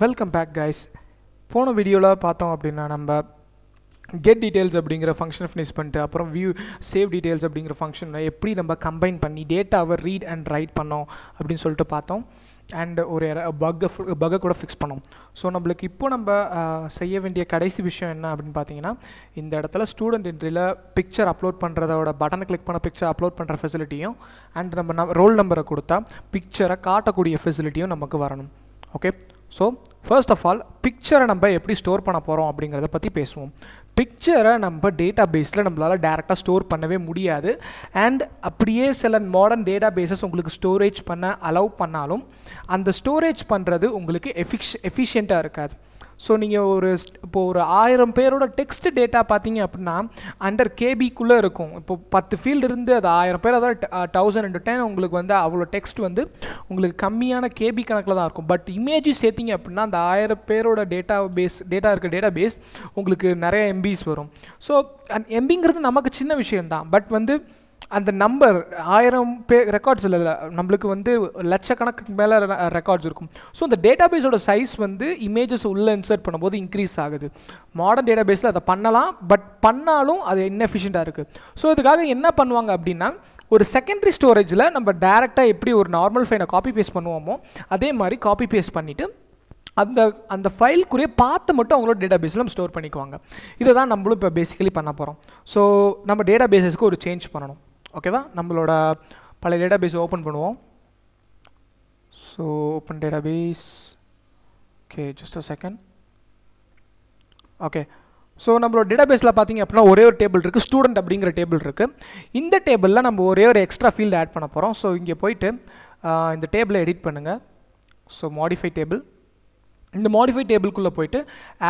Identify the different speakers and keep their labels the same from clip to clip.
Speaker 1: Welcome back guys போன வீடியோவில் பார்த்தோம் அப்படின்னா நம்ம கெட் டீட்டெயில்ஸ் அப்படிங்கிற ஃபங்க்ஷனை ஃபினிஷ் பண்ணிட்டு அப்புறம் வியூ சேவ் டீட்டெயில்ஸ் அப்படிங்கிற ஃபங்க்ஷனை எப்படி நம்ம கம்பைன் பண்ணி டேட்டாவை ரீட் அண்ட் ரைட் பண்ணோம் அப்படின்னு சொல்லிட்டு பார்த்தோம். அண்ட் ஒரு பக்கை பக்கை கூட ஃபிக்ஸ் பண்ணோம். ஸோ நம்மளுக்கு இப்போ நம்ம செய்ய வேண்டிய கடைசி விஷயம் என்ன அப்படின்னு பார்த்தீங்கன்னா இந்த இடத்துல ஸ்டூடெண்ட் என்ட்ரியில் பிக்சர் அப்லோட் பண்ணுறதோட பட்டனை கிளிக் பண்ண பிக்சர் அப்லோட் பண்ணுற ஃபெசிலிட்டியும் அண்ட் நம்ம ரோல் நம்பரை கொடுத்தா பிக்சரை காட்டக்கூடிய ஃபெசிலிட்டியும் நமக்கு வரணும். Okay so first of all பிக்சரை நம்ம எப்படி ஸ்டோர் பண்ண போகிறோம் அப்படிங்கிறத பற்றி பேசுவோம். பிக்சரை நம்ம டேட்டா பேஸில் நம்மளால் டேரெக்டாக ஸ்டோர் பண்ணவே முடியாது. அண்ட் அப்படியே சில மாடர்ன் டேட்டா பேசஸ் உங்களுக்கு ஸ்டோரேஜ் பண்ண அலோவ் பண்ணாலும் அந்த ஸ்டோரேஜ் பண்ணுறது உங்களுக்கு எஃபிஷ் எஃபிஷியண்ட்டாக இருக்காது. ஸோ நீங்கள் ஒரு இப்போது இப்போ ஒரு ஆயிரம் பேரோட டெக்ஸ்ட் டேட்டா பார்த்தீங்க அப்படின்னா அண்டர் கேபிக்குள்ளே இருக்கும். இப்போ பத்து ஃபீல்டு இருந்து அது ஆயிரம் பேர் அதாவது தௌசண்ட் அண்ட் டென் உங்களுக்கு வந்து அவ்வளோ டெக்ஸ்ட் வந்து உங்களுக்கு கம்மியான கேபி கணக்கில் தான் இருக்கும். பட் இமேஜ் சேர்த்திங்க அப்படின்னா அந்த ஆயிரம் பேரோட டேட்டா பேஸ் டேட்டா இருக்க டேட்டா பேஸ் உங்களுக்கு நிறைய எம்பிஸ் வரும். ஸோ எம்பிங்கிறது நமக்கு சின்ன விஷயம்தான். பட் வந்து அந்த நம்பர் ஆயிரம் பே ரெக்கார்ட்ஸ் இல்லை நம்மளுக்கு வந்து லட்சக்கணக்குக்கு மேலே ரெக்கார்ட்ஸ் இருக்கும். ஸோ அந்த டேட்டாபேஸோட சைஸ் வந்து இமேஜஸ் உள்ளே இன்சர்ட் பண்ணும்போது இன்க்ரீஸ் ஆகுது. மாடர்ன் டேட்டாபேஸில் அதை பண்ணலாம் பட் பண்ணாலும் அது இன்எஃபிஷியண்ட்டாக இருக்குது ஸோ இதுக்காக என்ன பண்ணுவாங்க அப்படின்னா ஒரு செகண்டரி ஸ்டோரேஜில் நம்ம டேரெக்டாக எப்படி ஒரு நார்மல் ஃபைனை காப்பி பேஸ்ட் பண்ணுவோமோ அதே மாதிரி காப்பி பேஸ்ட் பண்ணிவிட்டு அந்த அந்த ஃபைல்குரிய பார்த்து மட்டும் அவங்களோட டேட்டா பேஸில் நம்ம ஸ்டோர் பண்ணிக்குவாங்க. இதை தான் நம்மளும் இப்போ பேசிக்கலி பண்ண போகிறோம் ஸோ நம்ம டேட்டா பேஸஸ்க்கு ஒரு சேஞ்ச் பண்ணணும். ஓகேவா நம்மளோட பழைய டேட்டா பேஸ் ஓப்பன் பண்ணுவோம். So open database okay just a second okay so நம்மளோட டேட்டாபேஸில் பார்த்தீங்க அப்படின்னா ஒரே ஒரு டேபிள் இருக்குது ஸ்டூடெண்ட் அப்படிங்கிற டேபிள் இருக்குது இந்த டேபிளில் நம்ம ஒரே ஒரு எக்ஸ்ட்ரா ஃபீல்டு ஆட் பண்ண போகிறோம் ஸோ இங்கே போயிட்டு இந்த டேபிளை எடிட் பண்ணுங்கள் ஸோ மாடிஃபை டேபிள் இந்த மாடிஃபை டேபிள்குள்ளே போயிட்டு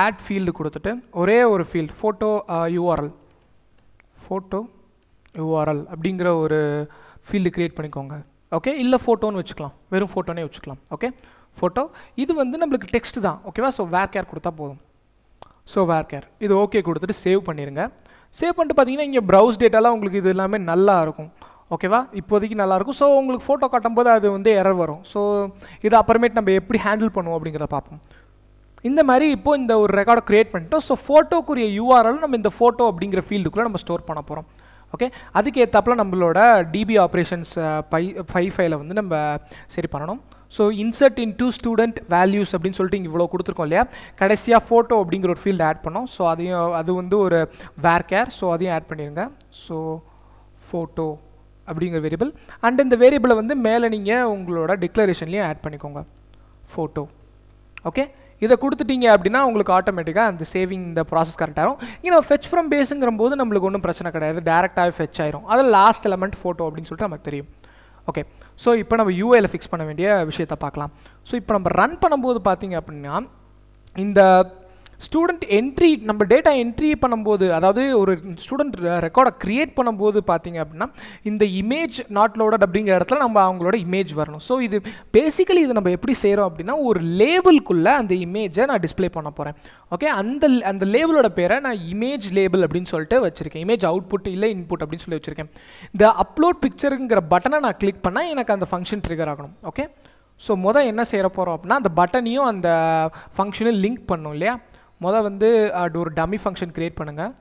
Speaker 1: ஆட் ஃபீல்டு கொடுத்துட்டு ஒரே ஒரு field photo URL photo URL அப்படிங்கிற ஒரு ஃபீல்டு க்ரியேட் பண்ணிக்கோங்க. ஓகே இல்லை ஃபோட்டோன்னு வச்சுக்கலாம். வெறும் ஃபோட்டோனே வச்சுக்கலாம். ஓகே ஃபோட்டோ இது வந்து நம்மளுக்கு டெக்ஸ்ட் தான். ஓகேவா ஸோ வேர் கேர் கொடுத்தா போதும். ஸோ வேர் கேர் இது ஓகே கொடுத்துட்டு சேவ் பண்ணிடுங்க சேவ் பண்ணிட்டு பார்த்தீங்கன்னா இங்கே ப்ரௌஸ் டேட்டாலாம் உங்களுக்கு இது எல்லாமே நல்லா இருக்கும். ஓகேவா இப்போதைக்கு நல்லாயிருக்கும் ஸோ உங்களுக்கு ஃபோட்டோ காட்டும்போது அது வந்து எரர் வரும். ஸோ இது அப்புறமேட்டு நம்ம எப்படி ஹேண்டில் பண்ணுவோம் அப்படிங்கிறத பார்ப்போம். இந்த மாதிரி இப்போ இந்த ஒரு ரெக்கார்டை க்ரியேட் பண்ணிட்டோம். ஸோ ஃபோட்டோக்குரிய யூஆர்எல் நம்ம இந்த ஃபோட்டோ அப்படிங்கிற ஃபீல்டுக்குள்ளே நம்ம ஸ்டோர் பண்ண போகிறோம் ஓகே அதுக்கு நம்மளோட டிபி ஆப்ரேஷன்ஸ் பை ஃபை ஃபைவ்ல வந்து நம்ம சரி பண்ணணும். So insert into student values அப்படின்னு சொல்லிட்டு இங்கே இவ்வளோ கொடுத்துருக்கோம் இல்லையா? கடைசியாக ஃபோட்டோ அப்படிங்கிற ஒரு ஃபீல்டு ஆட் பண்ணோம். ஸோ அதையும் அது வந்து ஒரு வேர் கேர் ஸோ அதையும் ஆட் பண்ணிடுங்க ஸோ ஃபோட்டோ அப்படிங்கிற வேரியபிள் அண்ட் இந்த வேரியபிளை வந்து மேலே நீங்கள் உங்களோட டிக்ளரேஷன்லேயும் ஆட் பண்ணிக்கோங்க. ஃபோட்டோ ஓகே இதை கொடுத்துட்டீங்க அப்படின்னா உங்களுக்கு ஆட்டோமேட்டிக்காக அந்த சேவிங் இந்த ப்ராசஸ் கரெக்டாக இருக்கும் இங்கே ஃபெச் ஃப்ரம் பேஸுங்கிற போது நம்மளுக்கு ஒன்றும் பிரச்சனை கிடையாது. டேரெக்டாகவே ஃபெச் ஆயிரும். அது லாஸ்ட் எலமெண்ட் ஃபோட்டோ அப்படின்னு சொல்லிட்டு நமக்கு தெரியும். ஓகே ஸோ இப்போ நம்ம யூஏல ஃபிக்ஸ் பண்ண வேண்டிய விஷயத்தை பார்க்கலாம். ஸோ இப்போ நம்ம ரன் பண்ணும்போது பார்த்தீங்க அப்படின்னா இந்த ஸ்டூடெண்ட் என்ட்ரி நம்ம டேட்டா என்ட்ரி பண்ணும்போது அதாவது ஒரு ஸ்டூடெண்ட் ரெக்கார்டை க்ரியேட் பண்ணும்போது பார்த்தீங்க அப்படின்னா இந்த இமேஜ் நாட் லோடட் அப்படிங்கிற இடத்துல நம்ம அவங்களோட இமேஜ் வரணும். ஸோ இது பேசிக்கலி இது நம்ம எப்படி செய்கிறோம் அப்படின்னா ஒரு லேபிள்குள்ளே அந்த இமேஜை நான் டிஸ்ப்ளே பண்ண போகிறேன் ஓகே அந்த அந்த லேபிளோட பேரை நான் இமேஜ் லேபிள் அப்படின்னு சொல்லிட்டு வச்சுருக்கேன். இமேஜ் அவுட்புட் இல்லை இன்புட் அப்படின்னு சொல்லி வச்சுருக்கேன். இந்த அப்லோட் பிக்சருங்கிற பட்டனை நான் கிளிக் பண்ணால் எனக்கு அந்த ஃபங்க்ஷன் ட்ரிகர் ஆகணும். ஓகே ஸோ மொதல் என்ன செய்கிற போகிறோம் அப்படின்னா அந்த பட்டனையும் அந்த ஃபங்க்ஷனையும் லிங்க் பண்ணும் இல்லையா? மொதல் வந்து அது ஒரு டம்மி ஃபங்க்ஷன் க்ரியேட் பண்ணுங்கள்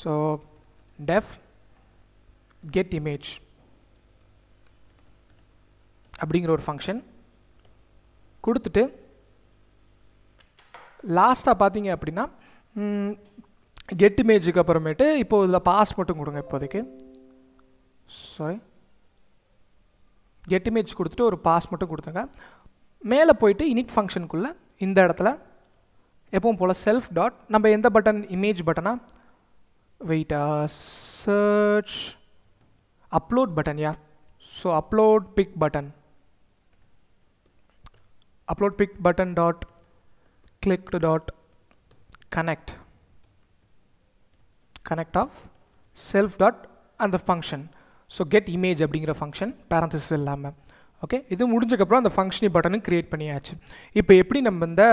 Speaker 1: ஸோ டெஃப் கெட் இமேஜ் அப்படிங்கிற ஒரு ஃபங்க்ஷன் கொடுத்துட்டு லாஸ்ட்டாக பார்த்தீங்க அப்படின்னா கெட் இமேஜுக்கு அப்புறமேட்டு இப்போ இதில் பாஸ் மட்டும் கொடுங்க இப்போதைக்கு. சாரி கெட் இமேஜ் கொடுத்துட்டு ஒரு பாஸ் மட்டும் கொடுத்துங்க மேலே போயிட்டு இனிட் ஃபங்க்ஷனுக்குள்ளே இந்த இடத்துல எப்பவும் போல் செல்ஃப் டாட் நம்ம எந்த பட்டன் இமேஜ் பட்டனா வெயிட்டா search upload button yeah so upload pic button upload pic button dot click dot connect connect of self dot அந்த ஃபங்க்ஷன் ஸோ கெட் இமேஜ் அப்படிங்கிற ஃபங்க்ஷன் பேரந்தசிஸ் இல்லாமல் ஓகே இது முடிஞ்சக்கப்புறம் அந்த ஃபங்க்ஷனி பட்டனும் க்ரியேட் பண்ணியாச்சு. இப்போ எப்படி நம்ம இந்த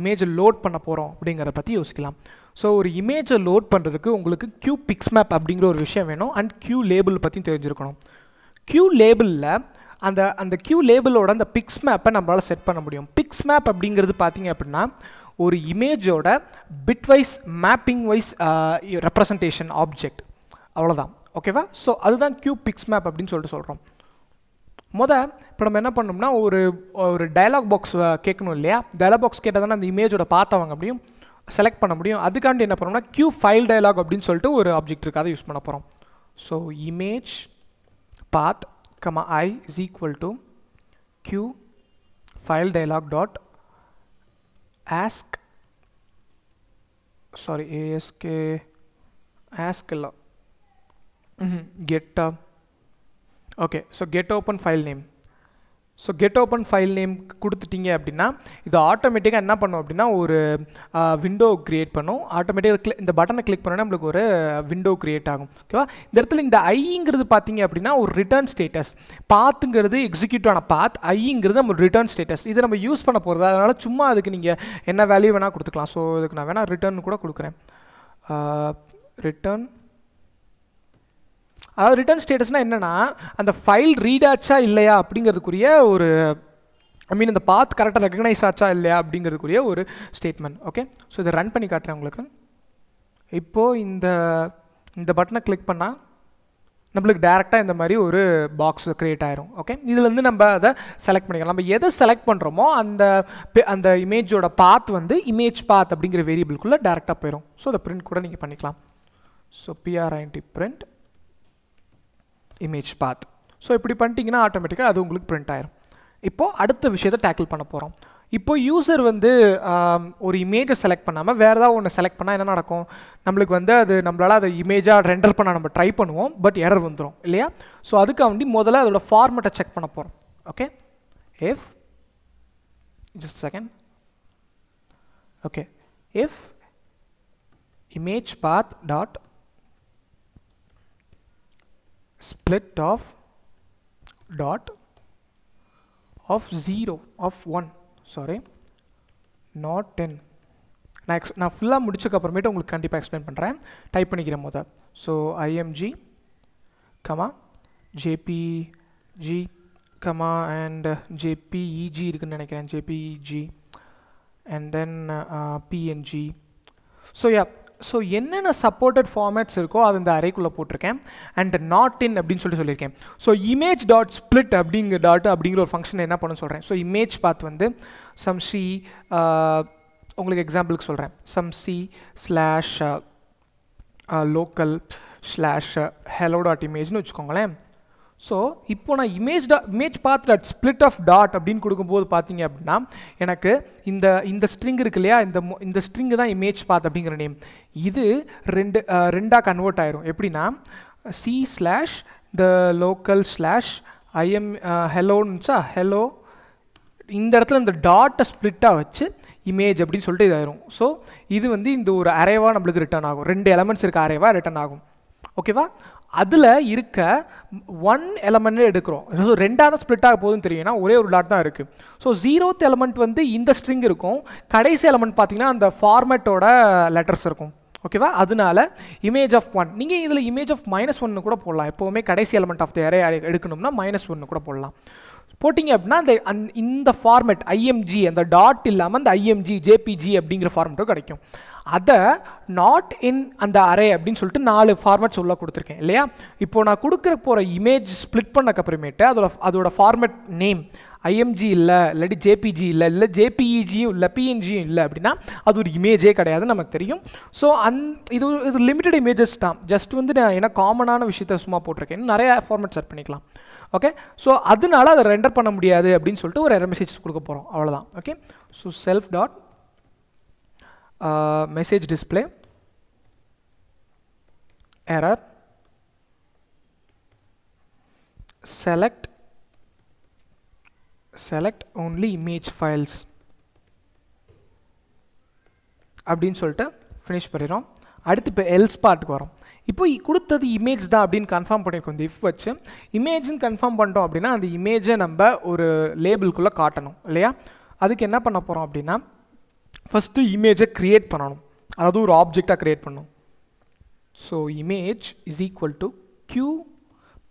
Speaker 1: இமேஜை லோட் பண்ண போகிறோம் அப்படிங்கிறத பற்றி யோசிக்கலாம். ஸோ ஒரு இமேஜை லோட் பண்ணுறதுக்கு உங்களுக்கு கியூ பிக்ஸ் மேப் அப்படிங்கிற ஒரு விஷயம் வேணும். அண்ட் கியூ லேபிள் பற்றி தெரிஞ்சிருக்கணும். கியூ லேபிளில் அந்த அந்த கியூ லேபிளோட அந்த பிக்ஸ் மேப்பை நம்மளால் செட் பண்ண முடியும். பிக்ஸ் மேப் அப்படிங்கிறது பார்த்தீங்க அப்படின்னா ஒரு இமேஜோட bitwise mapping wise representation object அவ்வளோதான் ஓகேவா ஸோ அதுதான் கியூ பிக்ஸ் மேப் அப்படின்னு சொல்லிட்டு சொல்கிறோம் முத இப்போ நம்ம என்ன பண்ணோம்னா ஒரு ஒரு டயலாக் பாக்ஸ் கேட்கணும் இல்லையா? டயலாக் பாக்ஸ் கேட்டால் தானே அந்த இமேஜோட பார்த்த வாங்க முடியும். செலக்ட் பண்ண முடியும். அதுக்காண்டி என்ன பண்ணோம்னா கியூ ஃபைல் டயலாக் அப்படின்னு சொல்லிட்டு ஒரு ஆப்ஜெக்ட் இருக்குது அதை யூஸ் பண்ண போகிறோம் so image path comma i is equal to q file dialog dot ask sorry ask ask இல்ல ம்ஹும், okay so get open file name so get open file name கொடுத்துட்டீங்க அப்படின்னா இது ஆட்டோமேட்டிக்காக என்ன பண்ணும் அப்படின்னா ஒரு விண்டோ க்ரியேட் பண்ணும். ஆட்டோமேட்டிக்காக கிளிக் இந்த பட்டனை கிளிக் பண்ணோன்னா நம்மளுக்கு ஒரு விண்டோ க்ரியேட் ஆகும். ஓகேவா இந்த இடத்துல இந்த ஐங்கிறது பார்த்தீங்க அப்படின்னா ஒரு ரிட்டர்ன் ஸ்டேட்டஸ் பாத்துங்கிறது எக்ஸிக்யூட் ஆன பாத் ஐங்கிறது நம்ம ரிட்டர்ன் ஸ்டேட்டஸ் இதை நம்ம யூஸ் பண்ண போகிறது அதனால் சும்மா அதுக்கு நீங்கள் என்ன வேல்யூ வேணால் கொடுத்துக்கலாம். ஸோ இதுக்கு நான் வேணால் ரிட்டர்ன் கூட கொடுக்குறேன். ரிட்டர்ன் அதாவது ரிட்டர்ன் ஸ்டேட்டஸ்னால் என்னென்னா அந்த ஃபைல் ரீட் ஆச்சா இல்லையா அப்படிங்கிறதுக்குரிய ஒரு ஐ மீன் இந்த பாத் கரெக்டாக ரெக்கக்னைஸ் ஆச்சா இல்லையா அப்படிங்கிறதுக்குரிய ஒரு ஸ்டேட்மெண்ட் ஓகே ஸோ இதை ரன் பண்ணி காட்டுறேன் உங்களுக்கு. இப்போது இந்த இந்த பட்டனை கிளிக் பண்ணால் நம்மளுக்கு டேரெக்டாக இந்த மாதிரி ஒரு பாக்ஸ் க்ரியேட் ஆயிரும் ஓகே இதுலேருந்து நம்ம அதை செலக்ட் பண்ணிக்கலாம். நம்ம எதை செலக்ட் பண்ணுறோமோ அந்த அந்த இமேஜோட பாத் வந்து இமேஜ் பாத் அப்படிங்கிற வேரியபிள்குள்ளே டேரெக்டாக போயிடும் ஸோ அதை பிரிண்ட் கூட நீங்கள் பண்ணிக்கலாம். So P R I N T print image path so இப்படி பண்ணிட்டீங்கன்னா ஆட்டோமேட்டிக்காக அது உங்களுக்கு பிரிண்ட் ஆயிரும். இப்போது அடுத்த விஷயத்தை டேக்கிள் பண்ண போகிறோம் இப்போது யூசர் வந்து ஒரு இமேஜை செலக்ட் பண்ணாமல் வேறு ஏதாவது ஒன்று செலக்ட் பண்ணால் என்ன நடக்கும்? நம்மளுக்கு வந்து அது நம்மளால் அதை இமேஜாக ரெண்டர் பண்ண நம்ம ட்ரை பண்ணுவோம் பட் எரர் வந்துடும் இல்லையா? ஸோ அதுக்கு வண்டி முதல்ல அதோட ஃபார்மெட்டை செக் பண்ண போகிறோம் okay F just second okay F image path dot split of dot of 0 of 1 sorry. Not 10 நான் எக்ஸ் நான் ஃபுல்லாக முடிச்சக்கப்புறமேட்டு உங்களுக்கு கண்டிப்பாக எக்ஸ்பிளைன் பண்ணுறேன் டைப் பண்ணிக்கிறேன் மொதல் so IMG comma JPG comma and JPEG இருக்குன்னு நினைக்கிறேன். JPEG and then PNG so yeah so என்னென்ன சப்போர்ட்டட் ஃபார்மேட்ஸ் இருக்கோ அது இந்த அறைக்குள்ளே போட்டிருக்கேன். அண்ட் நாட் இன் அப்படின்னு சொல்லி சொல்லியிருக்கேன். ஸோ இமேஜ் டாட் ஸ்பிளிட் அப்படிங்கிற டாட் அப்படிங்கிற ஒரு ஃபங்க்ஷன் என்ன பண்ண சொல்கிறேன் ஸோ இமேஜ் பார்த்து வந்து சம் சி uh, உங்களுக்கு எக்ஸாம்பிளுக்கு சொல்கிறேன் some C slash local slash hello dot இமேஜ்னு வச்சுக்கோங்களேன். ஸோ இப்போ நான் இமேஜ் டா image path split of dot அப்படின்னு கொடுக்கும்போது பார்த்தீங்க அப்படின்னா எனக்கு இந்த இந்த ஸ்ட்ரிங் இருக்கு இல்லையா? இந்த இந்த ஸ்ட்ரிங்கு தான் இமேஜ் பாத் அப்படிங்கிற நேம் இது ரெண்டு ரெண்டாக கன்வெர்ட் ஆயிரும். எப்படின்னா C slash the local slash IM ஹெலோன்னுச்சா hello இந்த இடத்துல இந்த டாட்டை ஸ்ப்ளிட்டாக வச்சு இமேஜ் அப்படின்னு சொல்லிட்டு இதாயிரும் ஸோ இது வந்து இந்த ஒரு அரைவாக நம்மளுக்கு ரிட்டர்ன் ஆகும். ரெண்டு எலமெண்ட்ஸ் இருக்க அரைவாக ரிட்டர்ன் ஆகும். ஓகேவா அதில் இருக்க ஒன் எலமெண்ட் எடுக்கிறோம். ஸோ ரெண்டாவது ஸ்ப்ளிட் ஆக போகுதுன்னு தெரியும்னா ஒரே ஒரு டாட் தான் இருக்குது ஸோ ஜீரோத் எலமெண்ட் வந்து இந்த ஸ்ட்ரிங் இருக்கும். கடைசி எலமெண்ட் பார்த்தீங்கன்னா அந்த ஃபார்மேட்டோட லெட்டர்ஸ் இருக்கும். ஓகேவா அதனால இமேஜ் ஆஃப் ஒன் நீங்கள் இதில் இமேஜ் ஆஃப் மைனஸ் ஒன்று கூட போடலாம். எப்போவுமே கடைசி எலமெண்ட் ஆஃப் த அரே எடுக்கணும்னா மைனஸ் ஒன்று கூட போடலாம். போட்டிங்க அப்படின்னா அந்த அந் இந்த ஃபார்மேட் ஐஎம்ஜி அந்த டாட் இல்லாமல் அந்த ஐஎம்ஜி ஜேபிஜி அப்படிங்கிற ஃபார்மேட்டும் கிடைக்கும். அதை நாட் இன் அந்த அரே அப்படின்னு சொல்லிட்டு நாலு ஃபார்மேட்ஸ் சொல்ல கொடுத்துருக்கேன் இல்லையா? இப்போ நான் கொடுக்குற போகிற இமேஜ் ஸ்ப்ளிட் பண்ணக்கப்புறமேட்டு அதோட அதோட ஃபார்மேட் நேம் ஐஎம்ஜி இல்லை இல்லாட்டி ஜேபிஜி இல்லை இல்லை ஜேபிஇஜியும் இல்லை பிஎன்ஜியும் இல்லை அப்படின்னா அது ஒரு இமேஜே கிடையாது நமக்கு தெரியும். ஸோ அந் இது இது லிமிட்டட் இமேஜஸ் தான். ஜஸ்ட் வந்து நான் என்ன காமனான விஷயத்த சும்மா போட்டிருக்கேன். நிறையா நிறைய ஃபார்மேட் செட் பண்ணிக்கலாம். ஓகே ஸோ அதனால அதை ரெண்டர் பண்ண முடியாது அப்படின்னு சொல்லிட்டு ஒரு எரர் மெசேஜ் கொடுக்க போகிறோம் அவ்வளோதான் okay so self dot message display error select select only image files அப்படின்னு சொல்லிட்டு ஃபினிஷ் பண்ணிடுறோம். அடுத்து இப்போ எல்ஸ் பார்ட்டுக்கு வரோம். இப்போ கொடுத்தது இமேஜ் தான் அப்படின்னு கன்ஃபார்ம் பண்ணியிருக்கோம் இந்த இஃப் வச்சு இமேஜ்னு கன்ஃபார்ம் பண்ணிட்டோம் அப்படின்னா அந்த இமேஜை நம்ம ஒரு லேபிள்குள்ளே காட்டணும் இல்லையா? அதுக்கு என்ன பண்ண போகிறோம் அப்படின்னா ஃபஸ்ட்டு இமேஜை க்ரியேட் பண்ணணும். அதாவது ஒரு ஆப்ஜெக்டாக க்ரியேட் பண்ணணும். So image is equal to Q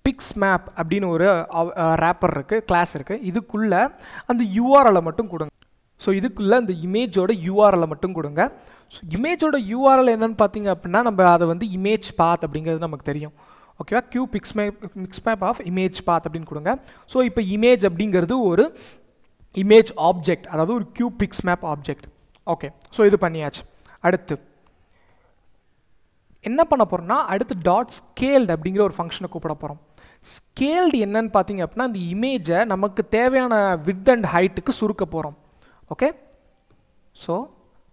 Speaker 1: pix map அப்படின்னு ஒரு ரேப்பர் இருக்குது கிளாஸ் இருக்குது இதுக்குள்ளே அந்த யூஆர்எலை மட்டும் கொடுங்க. ஸோ இதுக்குள்ளே அந்த இமேஜோட யூஆர்எலை மட்டும் கொடுங்க. ஸோ இமேஜோட யூஆர்எல் என்னென்னு பார்த்தீங்க அப்படின்னா நம்ம அதை வந்து இமேஜ் பாத் அப்படிங்கிறது நமக்கு தெரியும். ஓகேவா Q pix map mix map of image path அப்படின்னு கொடுங்க. ஸோ இப்போ இமேஜ் அப்படிங்கிறது ஒரு இமேஜ் ஆப்ஜெக்ட் அதாவது ஒரு Q pix map object okay so இது பண்ணியாச்சு. அடுத்து என்ன பண்ண போகிறோம்னா அடுத்து டாட் ஸ்கேல்டு அப்படிங்கிற ஒரு ஃபங்க்ஷனை கூப்பிட போகிறோம் ஸ்கேல்டு என்னன்னு பார்த்தீங்க அப்படின்னா அந்த இமேஜை நமக்கு தேவையான வித் அண்ட் ஹைட்டுக்கு சுருக்க போகிறோம் ஓகே ஸோ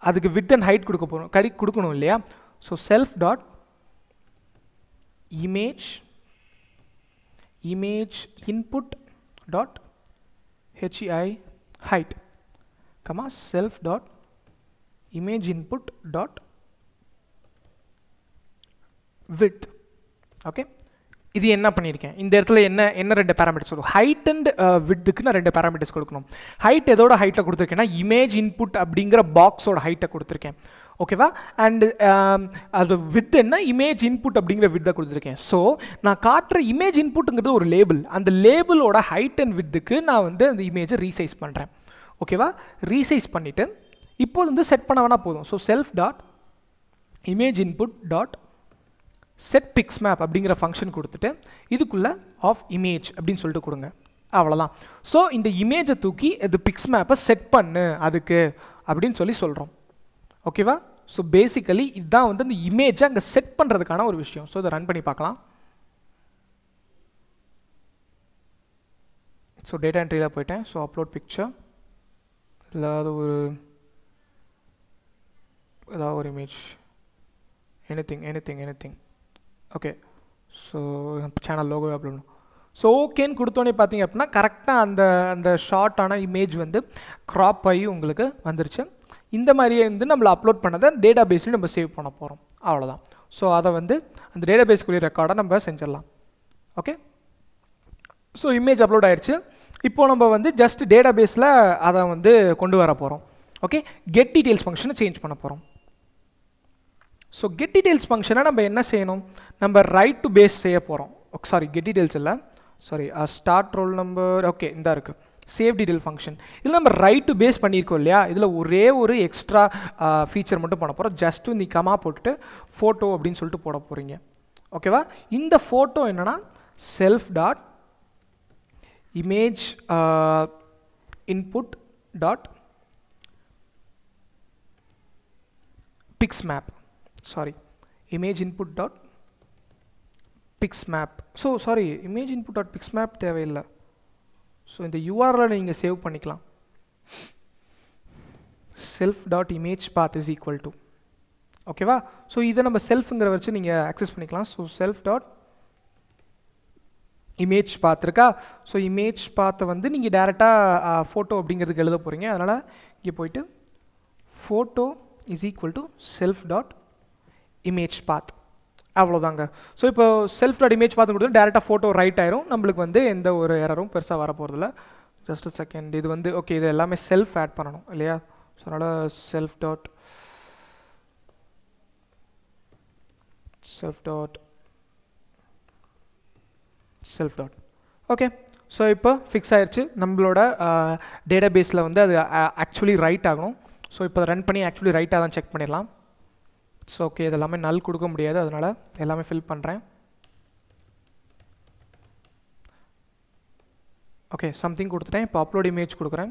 Speaker 1: அதுக்கு வித் அண்ட் ஹைட் கொடுக்க போகிறோம் கடி கொடுக்கணும் இல்லையா? So self dot image image input dot H E I height comma self dot image input dot width okay இது என்ன பண்ணியிருக்கேன் இந்த இடத்துல என்ன என்ன ரெண்டு பேராமீட்டர்ஸ் கொடுக்கும் ஹைட் அண்ட் வித்துக்கு நான் ரெண்டு பேராமீட்டர்ஸ் கொடுக்கணும். ஹைட் எதோட ஹைட்டில் கொடுத்துருக்கேன்னா இமேஜ் இன்புட் அப்படிங்கிற பாக்ஸோட ஹைட்டை கொடுத்துருக்கேன். ஓகேவா அண்டு um, அது வித் என்ன? இமேஜ் இன்புட் அப்படிங்கிற வித்தை கொடுத்துருக்கேன். ஸோ நான் காட்டுற இமேஜ் இன்புட்டுங்கிறது ஒரு லேபிள் அந்த லேபிளோட ஹைட் அண்ட் வித்துக்கு நான் வந்து அந்த இமேஜை ரீசைஸ் பண்ணுறேன் ஓகேவா ரீசைஸ் பண்ணிவிட்டு இப்போது வந்து செட் பண்ண வேணால் போதும். So self dot image input dot set pix map அப்படிங்கிற ஃபங்க்ஷன் கொடுத்துட்டு இதுக்குள்ளே ஆஃப் இமேஜ் அப்படின்னு சொல்லிட்டு கொடுங்க. அவ்வளோதான் ஸோ இந்த இமேஜை தூக்கி இது பிக்ஸ் மேப்பை செட் பண்ணு அதுக்கு அப்படின்னு சொல்லி சொல்கிறோம் ஓகேவா ஸோ பேசிக்கலி இதுதான் வந்து இந்த இமேஜை அங்கே செட் பண்ணுறதுக்கான ஒரு விஷயம். ஸோ இதை ரன் பண்ணி பார்க்கலாம். ஸோ டேட்டா என்ட்ரியில் போயிட்டேன். ஸோ அப்லோட் பிக்சர் ஏதாவது ஒரு ஏதாவது ஒரு image anything anything anything okay so channel logo upload so ஓகேன்னு கொடுத்தோன்னே பார்த்தீங்க அப்படின்னா கரெக்டாக அந்த அந்த ஷார்ட்டான இமேஜ் வந்து க்ராப் ஆகி உங்களுக்கு வந்துருச்சு. இந்த மாதிரியே வந்து நம்மளை அப்லோட் பண்ணதை டேட்டா பேஸ்லேயும் நம்ம சேவ் பண்ண போகிறோம் அவ்வளோதான் ஸோ அதை வந்து அந்த டேட்டா பேஸ்க்குரிய ரெக்கார்டை நம்ம செஞ்சிடலாம். ஓகே ஸோ இமேஜ் அப்லோட் ஆயிடுச்சு இப்போது நம்ம வந்து ஜஸ்ட் டேட்டா பேஸில் அதை வந்து கொண்டு வர போகிறோம் ஓகே கெட் டீட்டெயில்ஸ் ஃபங்க்ஷனை சேஞ்ச் பண்ண போகிறோம் ஸோ கெட் டீடெயில்ஸ் ஃபங்க்ஷனை நம்ம என்ன செய்யணும்? நம்ம ரைட் டு பேஸ் செய்ய போகிறோம் சாரி கெட் டீடைல்ஸ் இல்லை. Sorry start roll number okay இந்த இருக்குது சேவ் டீடெயில் ஃபங்க்ஷன் இதில் நம்ம ரைட் டு பேஸ் பண்ணியிருக்கோம் இல்லையா? இதில் ஒரே ஒரு எக்ஸ்ட்ரா ஃபீச்சர் uh, மட்டும் பண்ண போகிறோம் ஜஸ்ட் இந்த கமா போட்டுட்டு ஃபோட்டோ அப்படின்னு சொல்லிட்டு போட போகிறீங்க ஓகேவா இந்த ஃபோட்டோ என்னென்னா self dot image input dot pixmap sorry image input dot pixmap so sorry image input dot pixmap தேவையில்லை ஸோ இந்த யூஆர்எல் நீங்கள் சேவ் பண்ணிக்கலாம். Self dot image path is equal to ஓகேவா ஸோ இதை நம்ம செல்ஃப்ங்கிற வச்சு நீங்கள் ஆக்சஸ் பண்ணிக்கலாம். So self dot image path இருக்கா? ஸோ இமேஜ் பாத்தை வந்து நீங்கள் டேரெக்டாக ஃபோட்டோ அப்படிங்கிறதுக்கு எழுத போகிறீங்க அதனால் இங்கே போயிட்டு photo is equal to self dot image path அவ்வளோதாங்க ஸோ இப்போ செல்ஃப் டாட் இமேஜ் பார்த்து கொடுத்து டேரெக்டாக ஃபோட்டோ ரைட் ஆயிரும். நம்மளுக்கு வந்து எந்த ஒரு எரரும் பெருசாக வர போகிறதில்ல ஜஸ்ட் செகண்ட் இது வந்து ஓகே இது எல்லாமே செல்ஃப் ஆட் பண்ணணும் இல்லையா? ஸோ அதனால் self dot self dot self dot okay so இப்போ ஃபிக்ஸ் ஆயிடுச்சு நம்மளோட டேட்டா பேஸில் வந்து அது ஆக்சுவலி ரைட் ஆகணும். ஸோ இப்போ ரன் பண்ணி ஆக்சுவலி ரைட்டாக தான் செக் பண்ணிடலாம். ஸோ ஓகே இது எல்லாமே நல் கொடுக்க முடியாது. அதனால் எல்லாமே ஃபில் பண்ணுறேன் ஓகே சம்திங் கொடுத்துட்டேன். இப்போ அப்லோட் இமேஜ் கொடுக்குறேன்.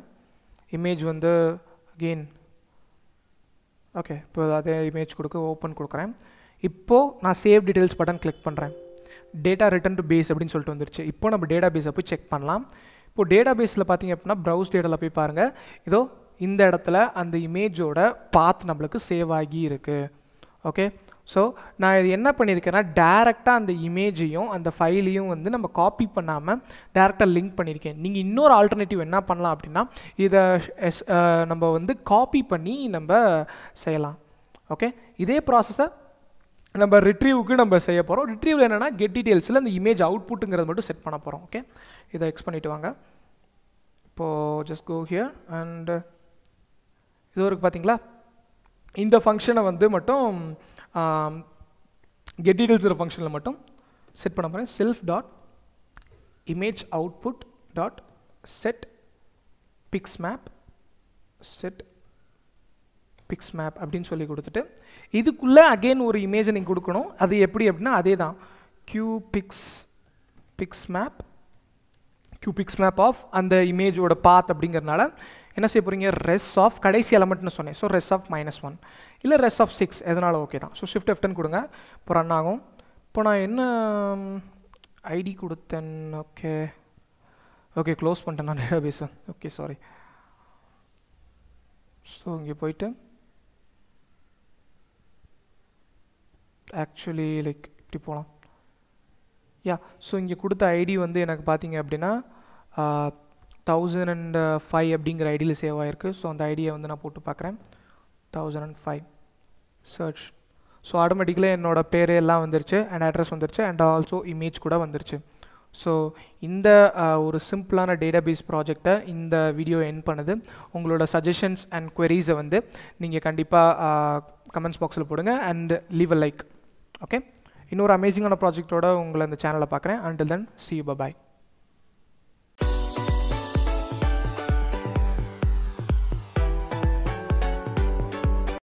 Speaker 1: இமேஜ் வந்து அகெயின் ஓகே இப்போ அதே இமேஜ் கொடுக்க ஓப்பன் கொடுக்குறேன். இப்போது நான் சேவ் டீட்டெயில்ஸ் பட்டன் கிளிக் பண்ணுறேன் டேட்டா ரிட்டன் டு பேஸ் அப்படின்னு சொல்லிட்டு வந்துருச்சு. இப்போ நம்ம டேட்டா பேஸை போய் செக் பண்ணலாம். இப்போ டேட்டா பேஸில் பார்த்தீங்க அப்படின்னா ப்ரௌஸ் டேட்டாவில் போய் பாருங்கள் இதோ இந்த இடத்துல அந்த இமேஜோட பாத் நம்மளுக்கு சேவ் ஆகி இருக்குது ஓகே ஸோ நான் இது என்ன பண்ணியிருக்கேன்னா டேரெக்டாக அந்த இமேஜையும் அந்த ஃபைலையும் வந்து நம்ம காப்பி பண்ணாமல் டேரெக்டாக லிங்க் பண்ணியிருக்கேன் நீங்கள் இன்னொரு ஆல்டர்னேட்டிவ் என்ன பண்ணலாம் அப்படின்னா இதை எஸ் நம்ம வந்து காப்பி பண்ணி நம்ம செய்யலாம். ஓகே இதே ப்ராசஸை நம்ம ரிட்ரீவுக்கு நம்ம செய்ய போகிறோம் ரிட்ரீவில் என்னென்னா கெட் டீட்டெயில்ஸில் அந்த இமேஜ் அவுட்புட்டுங்கிறது மட்டும் செட் பண்ண போகிறோம் ஓகே இதை எக்ஸ் பண்ணிவிட்டு வாங்க. இப்போது ஜஸ்ட் கோ ஹியர் அண்டு இது வரைக்கும் பார்த்தீங்களா இந்த ஃபங்க்ஷனை வந்து மட்டும் கெட் டீட்டெயில்ஸ் ஃபங்க்ஷனில் மட்டும் செட் பண்ண போகிறேன் self dot image output dot set pixmap set pixmap அப்படின்னு சொல்லி கொடுத்துட்டு இதுக்குள்ளே அகைன் ஒரு இமேஜை நீங்கள் கொடுக்கணும். அது எப்படி அப்படின்னா அதே தான் Q pix pixmap Q pixmap of அந்த இமேஜோட பாத் அப்படிங்கிறதுனால என்ன செய்ய போகிறீங்க ரெஸ் ஆஃப் கடைசி எலமெண்ட்னு சொன்னேன். So res of minus one இல்லை ரெஸ் ஆஃப் சிக்ஸ் எதனால ஓகே தான். ஸோ ஷிஃப்ட் எஃப்டன் கொடுங்க. இப்போ ரன் ஆகும். இப்போ நான் என்ன ஐடி கொடுத்தேன். ஓகே ஓகே க்ளோஸ் பண்ணிட்டேன் நான் டேட்டாபேஸை ஓகே சாரி ஸோ இங்கே போயிட்டு. ஆக்சுவலி லைக் இப்படி போகலாம் யா ஸோ இங்கே கொடுத்த ஐடி வந்து எனக்கு பார்த்தீங்க அப்படின்னா தௌசண்ட் அண்ட் ஃபைவ் அப்படிங்கிற ஐடியில் சேவ் ஆகிருக்கு ஸோ அந்த ஐடியை வந்து நான் போட்டு பார்க்குறேன் thousand and five search so ஆட்டோமேட்டிக்கலாக என்னோடய பேர் எல்லாம் வந்துருச்சு. அண்ட் அட்ரஸ் வந்துருச்சு. அண்ட் ஆல்சோ இமேஜ் கூட வந்துருச்சு. ஸோ இந்த ஒரு சிம்பிளான டேட்டாபேஸ் ப்ராஜெக்டை இந்த வீடியோ என் பண்ணுது. உங்களோட சஜஷன்ஸ் அண்ட் குவரிஸை வந்து நீங்கள் கண்டிப்பாக கமெண்ட்ஸ் பாக்ஸில் போடுங்க. And leave a like okay இன்னொரு அமேசிங்கான ப்ராஜெக்டோட உங்களை அந்த சேனலை பார்க்குறேன் until then see you bye